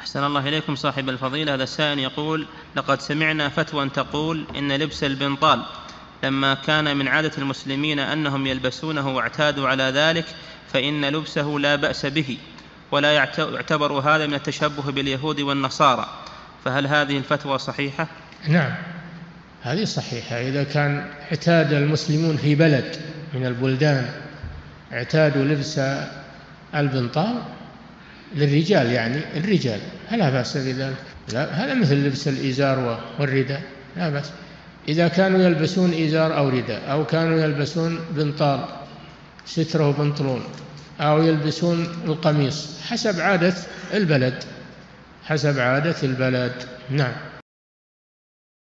أحسن الله إليكم صاحب الفضيلة. هذا السائل يقول لقد سمعنا فتوى تقول إن لبس البنطال لما كان من عادة المسلمين أنهم يلبسونه واعتادوا على ذلك فإن لبسه لا بأس به ولا يعتبر هذا من التشبه باليهود والنصارى. فهل هذه الفتوى صحيحة؟ نعم هذه صحيحة. إذا كان اعتاد المسلمون في بلد من البلدان اعتادوا لبس البنطال للرجال يعني الرجال. فلا بأس بذلك. لا هذا مثل لبس الإزار والرداء لا بأس. إذا كانوا يلبسون إزار أو رداء أو كانوا يلبسون بنطال سترة وبنطلون أو يلبسون القميص حسب عادة البلد. حسب عادة البلد. نعم.